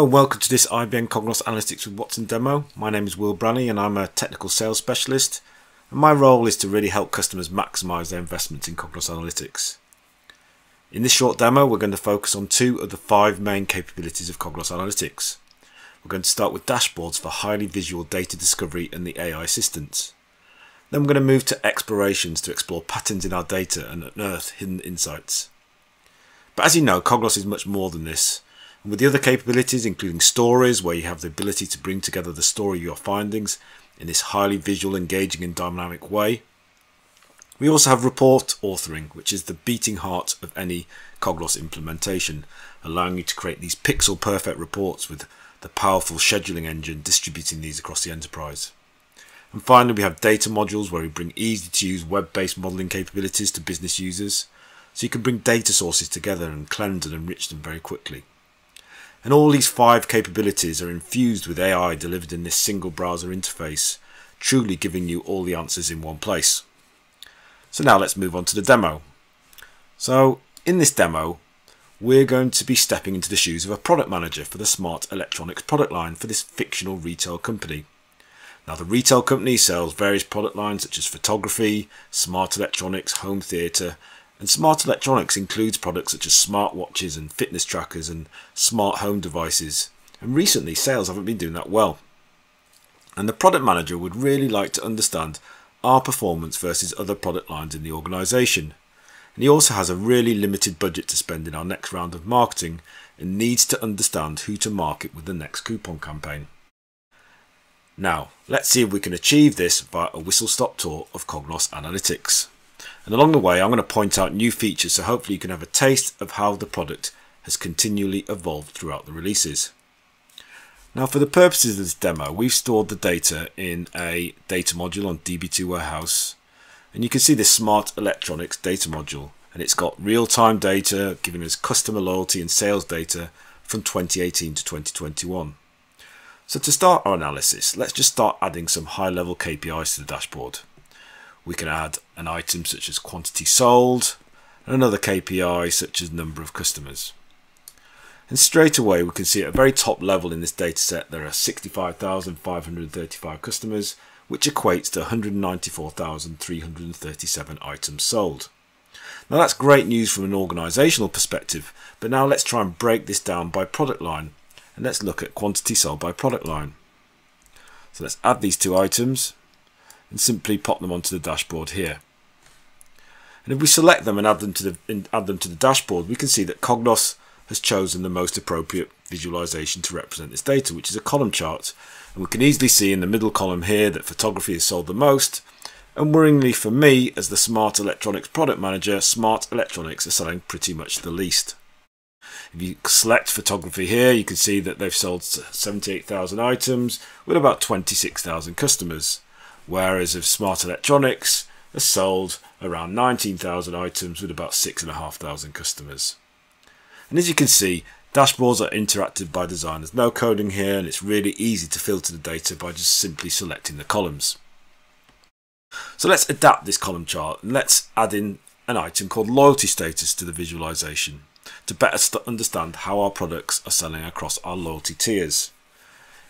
And welcome to this IBM Cognos Analytics with Watson demo. My name is Will Branney and I'm a technical sales specialist and my role is to really help customers maximize their investments in Cognos Analytics. In this short demo we're going to focus on two of the five main capabilities of Cognos Analytics. We're going to start with dashboards for highly visual data discovery and the AI assistants. Then we're going to move to explorations to explore patterns in our data and unearth hidden insights. But as you know, Cognos is much more than this and with the other capabilities, including stories, where you have the ability to bring together the story of your findings in this highly visual, engaging, and dynamic way. We also have report authoring, which is the beating heart of any Cognos implementation, allowing you to create these pixel perfect reports with the powerful scheduling engine distributing these across the enterprise. And finally, we have data modules where we bring easy to use web based modeling capabilities to business users. So you can bring data sources together and cleanse and enrich them very quickly. And all these five capabilities are infused with AI delivered in this single browser interface, truly giving you all the answers in one place. So now let's move on to the demo. So in this demo, we're going to be stepping into the shoes of a product manager for the smart electronics product line for this fictional retail company. Now the retail company sells various product lines such as photography, smart electronics, home theatre and smart electronics includes products such as smartwatches and fitness trackers and smart home devices. And recently, sales haven't been doing that well. And the product manager would really like to understand our performance versus other product lines in the organisation. And he also has a really limited budget to spend in our next round of marketing and needs to understand who to market with the next coupon campaign. Now, let's see if we can achieve this via a whistle stop tour of Cognos Analytics. And along the way, I'm going to point out new features so hopefully you can have a taste of how the product has continually evolved throughout the releases. Now for the purposes of this demo, we've stored the data in a data module on DB2 Warehouse. And you can see this Smart Electronics data module. And it's got real-time data giving us customer loyalty and sales data from 2018 to 2021. So to start our analysis, let's just start adding some high-level KPIs to the dashboard. We can add an item such as quantity sold and another KPI such as number of customers. And straight away we can see at a very top level in this data set there are 65,535 customers which equates to 194,337 items sold. Now that's great news from an organisational perspective but now let's try and break this down by product line and let's look at quantity sold by product line. So let's add these two items and simply pop them onto the dashboard here. And if we select them and add them to the add them to the dashboard, we can see that Cognos has chosen the most appropriate visualization to represent this data, which is a column chart. And we can easily see in the middle column here that photography is sold the most. And worryingly for me, as the Smart Electronics product manager, Smart Electronics are selling pretty much the least. If you select photography here, you can see that they've sold 78,000 items with about 26,000 customers whereas of smart electronics has sold around 19,000 items with about 6,500 customers. And as you can see, dashboards are interactive by design. There's no coding here and it's really easy to filter the data by just simply selecting the columns. So let's adapt this column chart and let's add in an item called loyalty status to the visualization to better understand how our products are selling across our loyalty tiers.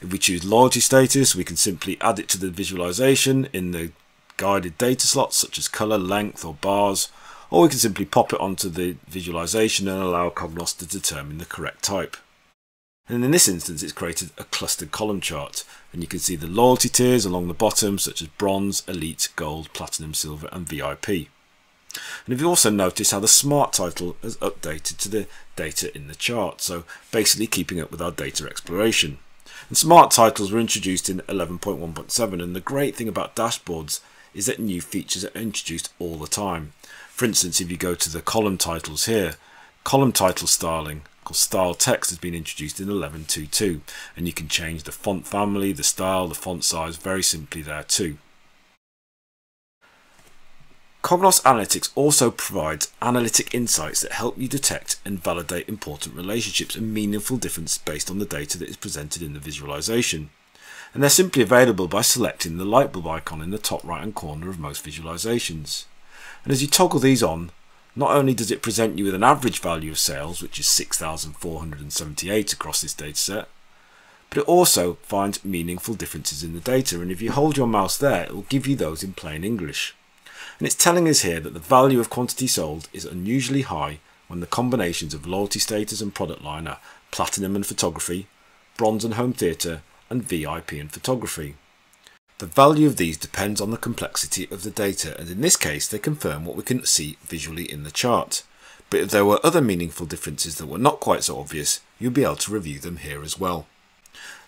If we choose loyalty status, we can simply add it to the visualization in the guided data slots such as color, length or bars, or we can simply pop it onto the visualization and allow Cognos to determine the correct type. And in this instance, it's created a clustered column chart, and you can see the loyalty tiers along the bottom, such as bronze, elite, gold, platinum, silver, and VIP. And if you also notice how the smart title has updated to the data in the chart, so basically keeping up with our data exploration. And smart titles were introduced in 11.1.7 and the great thing about dashboards is that new features are introduced all the time. For instance, if you go to the column titles here, column title styling called style text has been introduced in 11.2.2 and you can change the font family, the style, the font size very simply there too. Cognos Analytics also provides analytic insights that help you detect and validate important relationships and meaningful differences based on the data that is presented in the visualization. And they're simply available by selecting the light bulb icon in the top right hand corner of most visualizations. And as you toggle these on, not only does it present you with an average value of sales, which is 6,478 across this dataset, but it also finds meaningful differences in the data. And if you hold your mouse there, it will give you those in plain English. And it's telling us here that the value of quantity sold is unusually high when the combinations of loyalty status and product line are platinum and photography, bronze and home theatre, and VIP and photography. The value of these depends on the complexity of the data, and in this case, they confirm what we can see visually in the chart. But if there were other meaningful differences that were not quite so obvious, you'll be able to review them here as well.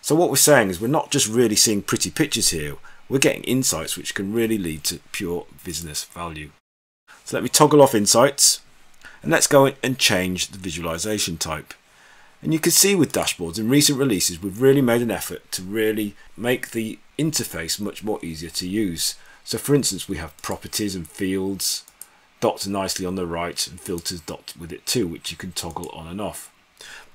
So what we're saying is we're not just really seeing pretty pictures here, we're getting insights which can really lead to pure business value. So let me toggle off insights and let's go and change the visualization type. And you can see with dashboards in recent releases, we've really made an effort to really make the interface much more easier to use. So for instance, we have properties and fields docked nicely on the right and filters docked with it too, which you can toggle on and off.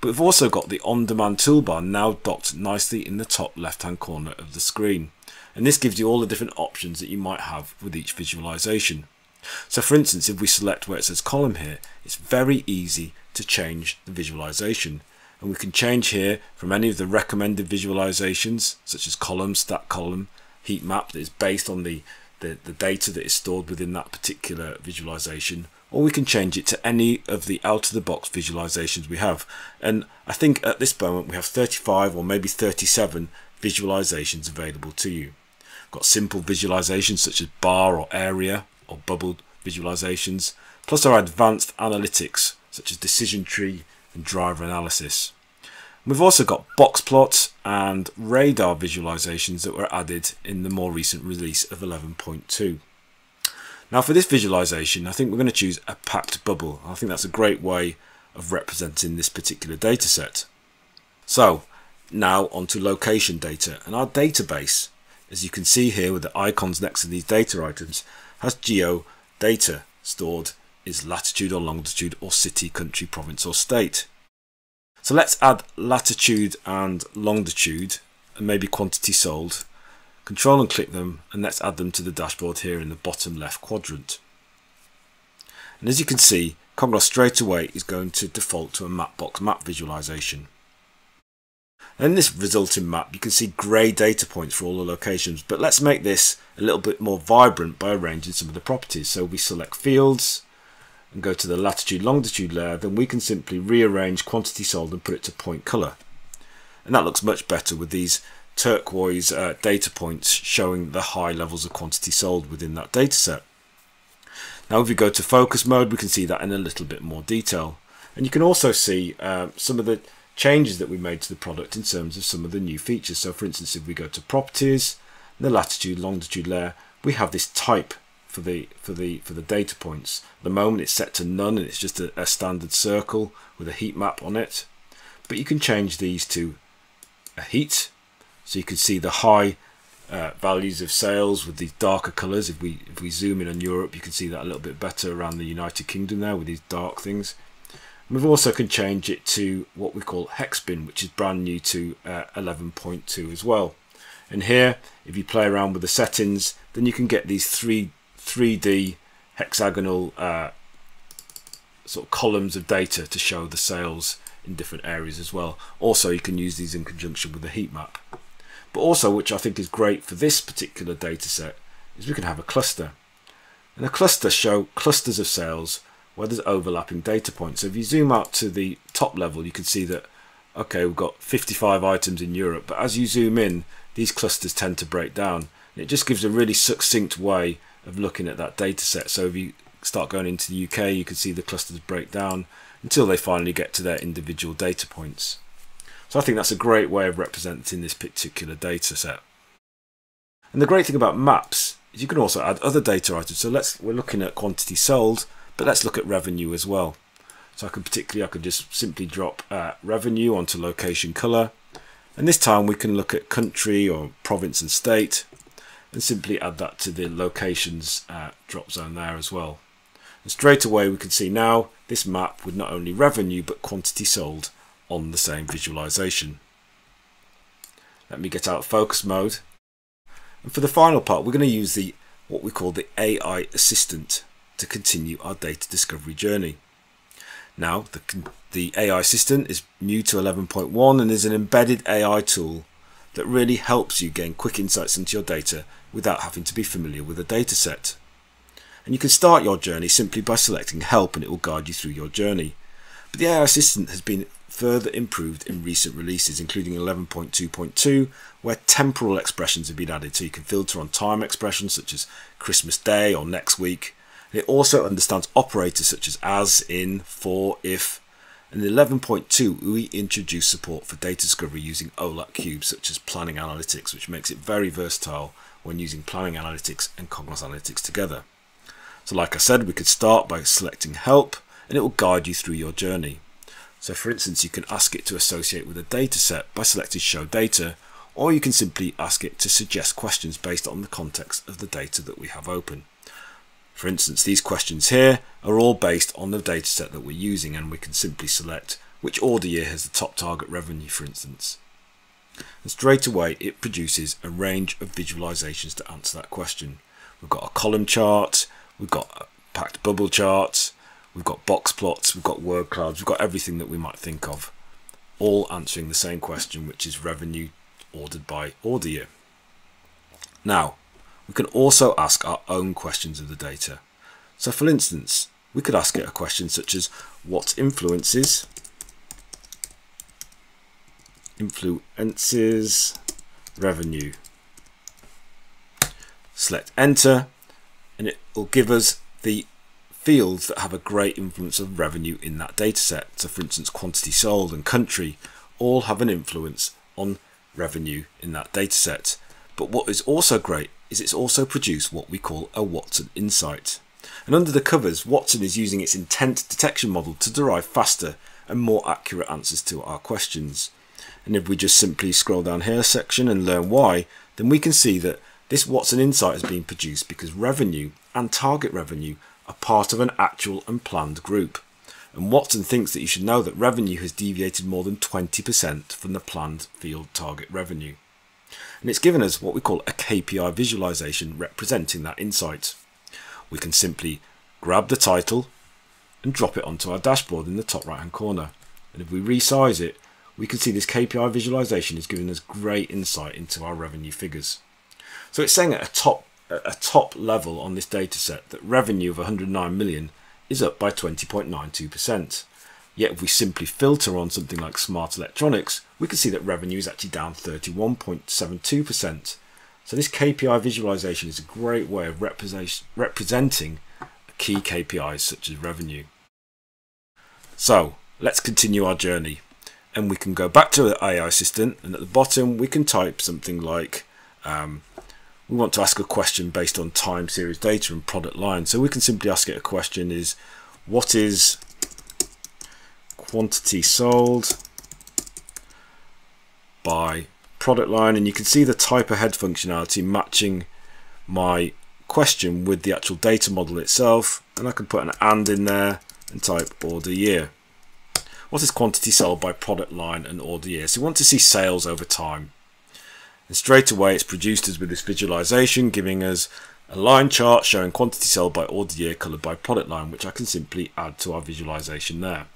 But we've also got the on-demand toolbar now docked nicely in the top left-hand corner of the screen. And this gives you all the different options that you might have with each visualization. So for instance, if we select where it says column here, it's very easy to change the visualization. And we can change here from any of the recommended visualizations, such as column, stacked column, heat map that is based on the, the, the data that is stored within that particular visualization, or we can change it to any of the out-of-the-box visualizations we have. And I think at this moment we have 35 or maybe 37 visualizations available to you. Got simple visualizations such as bar or area or bubbled visualizations, plus our advanced analytics such as decision tree and driver analysis. We've also got box plots and radar visualizations that were added in the more recent release of 11.2. Now for this visualization, I think we're going to choose a packed bubble. I think that's a great way of representing this particular data set. So now onto location data and our database, as you can see here with the icons next to these data items, has geo data stored is latitude or longitude or city, country, province or state. So let's add latitude and longitude and maybe quantity sold. Control and click them and let's add them to the dashboard here in the bottom left quadrant. And as you can see, Cognos straight away is going to default to a Mapbox map visualization. In this resulting map, you can see grey data points for all the locations, but let's make this a little bit more vibrant by arranging some of the properties. So we select fields and go to the latitude longitude layer, then we can simply rearrange quantity sold and put it to point color. And that looks much better with these turquoise uh, data points showing the high levels of quantity sold within that data set. Now if we go to focus mode, we can see that in a little bit more detail. And you can also see uh, some of the changes that we made to the product in terms of some of the new features. So for instance, if we go to properties, the latitude, longitude layer, we have this type for the for the for the data points. At the moment it's set to none and it's just a, a standard circle with a heat map on it. But you can change these to a heat, so you can see the high uh, values of sales with these darker colours. If we if we zoom in on Europe, you can see that a little bit better around the United Kingdom there with these dark things. We've also can change it to what we call Hexbin, which is brand new to uh, 11.2 as well. And here, if you play around with the settings, then you can get these three 3D hexagonal uh, sort of columns of data to show the sales in different areas as well. Also, you can use these in conjunction with the heat map. But also, which I think is great for this particular data set, is we can have a cluster. And a cluster show clusters of sales where there's overlapping data points. So if you zoom out to the top level, you can see that, okay, we've got 55 items in Europe, but as you zoom in, these clusters tend to break down. it just gives a really succinct way of looking at that data set. So if you start going into the UK, you can see the clusters break down until they finally get to their individual data points. So I think that's a great way of representing this particular data set. And the great thing about maps is you can also add other data items. So let's we're looking at quantity sold. But let's look at revenue as well. So I can particularly, I could just simply drop uh, revenue onto location color. And this time we can look at country or province and state and simply add that to the locations uh, drop zone there as well. And straight away we can see now this map with not only revenue but quantity sold on the same visualization. Let me get out focus mode. And for the final part we're going to use the what we call the AI assistant to continue our data discovery journey. Now, the, the AI assistant is new to 11.1 and is an embedded AI tool that really helps you gain quick insights into your data without having to be familiar with a data set. And you can start your journey simply by selecting help and it will guide you through your journey. But the AI assistant has been further improved in recent releases, including 11.2.2, where temporal expressions have been added so you can filter on time expressions such as Christmas Day or next week. It also understands operators such as as, in, for, if. And in 11.2, we introduce support for data discovery using OLAP cubes such as planning analytics, which makes it very versatile when using planning analytics and Cognos analytics together. So like I said, we could start by selecting help and it will guide you through your journey. So for instance, you can ask it to associate with a data set by selecting show data, or you can simply ask it to suggest questions based on the context of the data that we have open. For instance, these questions here are all based on the data set that we're using and we can simply select which order year has the top target revenue, for instance. And straight away, it produces a range of visualizations to answer that question. We've got a column chart, we've got packed bubble charts, We've got box plots, we've got word clouds, we've got everything that we might think of, all answering the same question, which is revenue ordered by order year. Now, we can also ask our own questions of the data. So for instance, we could ask it a question such as what influences influences revenue. Select enter and it will give us the fields that have a great influence of revenue in that data set. So for instance, quantity sold and country all have an influence on revenue in that data set. But what is also great is it's also produced what we call a Watson insight. And under the covers, Watson is using its intent detection model to derive faster and more accurate answers to our questions. And if we just simply scroll down here section and learn why, then we can see that this Watson insight has been produced because revenue and target revenue are part of an actual and planned group. And Watson thinks that you should know that revenue has deviated more than 20% from the planned field target revenue. And it's given us what we call a KPI visualization representing that insight. We can simply grab the title and drop it onto our dashboard in the top right hand corner. And if we resize it, we can see this KPI visualization is giving us great insight into our revenue figures. So it's saying at a top a top level on this data set that revenue of 109 million is up by 20.92%. Yet if we simply filter on something like smart electronics, we can see that revenue is actually down 31.72%. So this KPI visualization is a great way of representing key KPIs such as revenue. So let's continue our journey and we can go back to the AI assistant and at the bottom we can type something like um, we want to ask a question based on time series data and product line. So we can simply ask it a question is what is quantity sold by product line and you can see the type ahead functionality matching my question with the actual data model itself and I can put an and in there and type order year. What is quantity sold by product line and order year? So we want to see sales over time. And straight away it's produced us with this visualization giving us a line chart showing quantity sold by order year coloured by product line which I can simply add to our visualization there.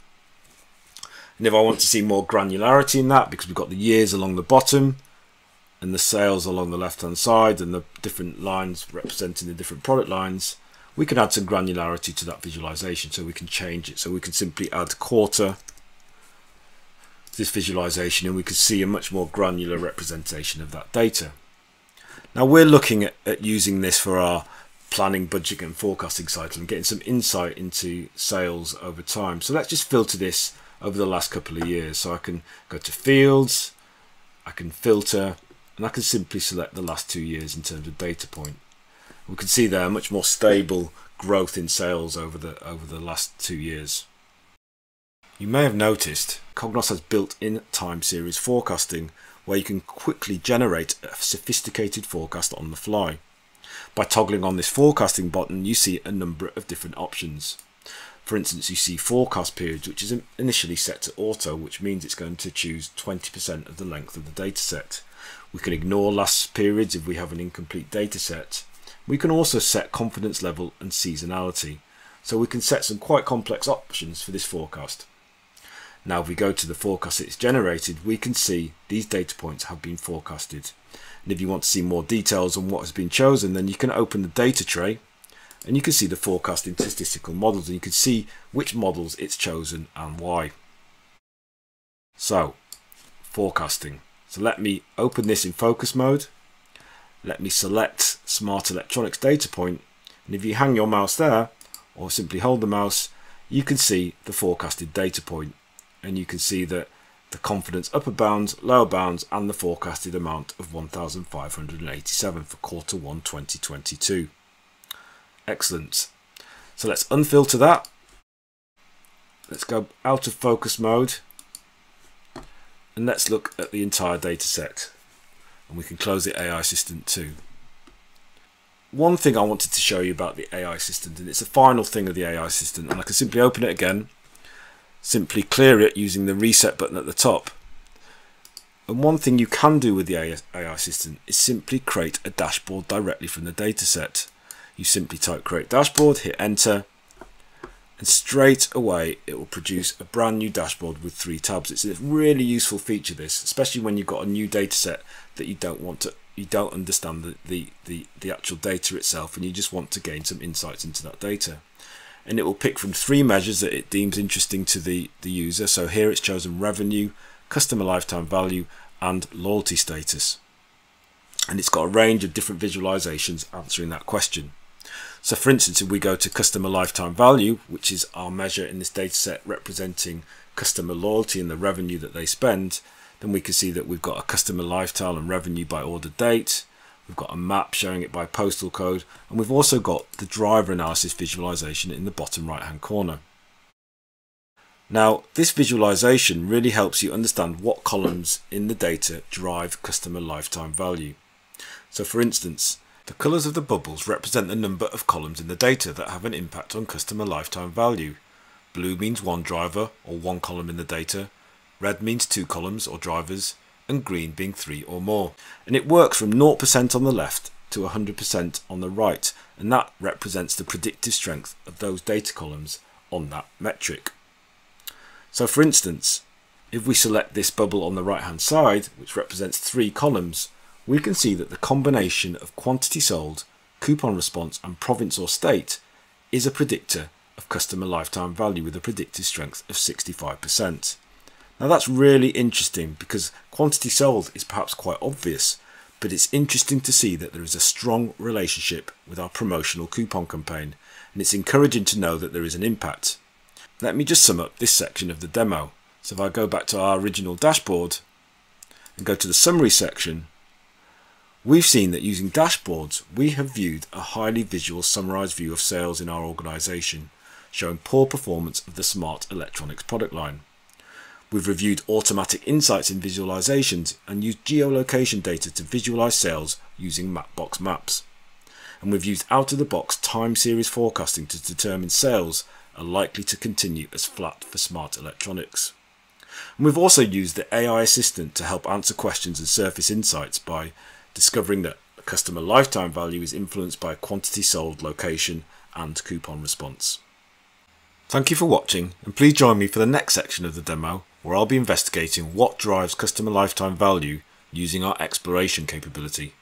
And if I want to see more granularity in that because we've got the years along the bottom and the sales along the left hand side and the different lines representing the different product lines we can add some granularity to that visualization so we can change it so we can simply add quarter to this visualization and we can see a much more granular representation of that data. Now we're looking at, at using this for our planning, budgeting and forecasting cycle and getting some insight into sales over time. So let's just filter this over the last couple of years. So I can go to fields, I can filter and I can simply select the last two years in terms of data point. We can see there much more stable growth in sales over the over the last two years. You may have noticed Cognos has built-in time series forecasting where you can quickly generate a sophisticated forecast on the fly. By toggling on this forecasting button you see a number of different options. For instance you see forecast periods which is initially set to auto which means it's going to choose 20% of the length of the dataset. We can ignore last periods if we have an incomplete dataset. We can also set confidence level and seasonality So we can set some quite complex options for this forecast. Now if we go to the forecast it's generated, we can see these data points have been forecasted. And if you want to see more details on what has been chosen, then you can open the data tray and you can see the forecasting statistical models and you can see which models it's chosen and why. So, forecasting. So let me open this in focus mode. Let me select Smart Electronics data point. And if you hang your mouse there, or simply hold the mouse, you can see the forecasted data point. And you can see that the confidence upper bounds, lower bounds, and the forecasted amount of 1,587 for quarter one 2022. Excellent. So let's unfilter that. Let's go out of focus mode and let's look at the entire data set and we can close the AI assistant too. One thing I wanted to show you about the AI assistant and it's the final thing of the AI assistant and I can simply open it again simply clear it using the reset button at the top and one thing you can do with the AI assistant is simply create a dashboard directly from the dataset. You simply type create dashboard, hit enter, and straight away it will produce a brand new dashboard with three tabs. It's a really useful feature this, especially when you've got a new data set that you don't want to you don't understand the, the, the, the actual data itself and you just want to gain some insights into that data. And it will pick from three measures that it deems interesting to the, the user. So here it's chosen revenue, customer lifetime value and loyalty status. And it's got a range of different visualizations answering that question. So for instance, if we go to customer lifetime value, which is our measure in this data set representing customer loyalty and the revenue that they spend, then we can see that we've got a customer lifetime and revenue by order date. We've got a map showing it by postal code, and we've also got the driver analysis visualization in the bottom right hand corner. Now, this visualization really helps you understand what columns in the data drive customer lifetime value. So for instance, the colours of the bubbles represent the number of columns in the data that have an impact on customer lifetime value. Blue means one driver or one column in the data, red means two columns or drivers, and green being three or more. And it works from 0% on the left to 100% on the right, and that represents the predictive strength of those data columns on that metric. So for instance, if we select this bubble on the right hand side, which represents three columns, we can see that the combination of quantity sold, coupon response and province or state is a predictor of customer lifetime value with a predictive strength of 65%. Now that's really interesting because quantity sold is perhaps quite obvious, but it's interesting to see that there is a strong relationship with our promotional coupon campaign and it's encouraging to know that there is an impact. Let me just sum up this section of the demo. So if I go back to our original dashboard and go to the summary section, We've seen that using dashboards, we have viewed a highly visual summarized view of sales in our organization, showing poor performance of the smart electronics product line. We've reviewed automatic insights in visualizations and used geolocation data to visualize sales using Mapbox maps. And we've used out-of-the-box time series forecasting to determine sales are likely to continue as flat for smart electronics. And we've also used the AI assistant to help answer questions and surface insights by discovering that customer lifetime value is influenced by quantity sold, location, and coupon response. Thank you for watching, and please join me for the next section of the demo where I'll be investigating what drives customer lifetime value using our exploration capability.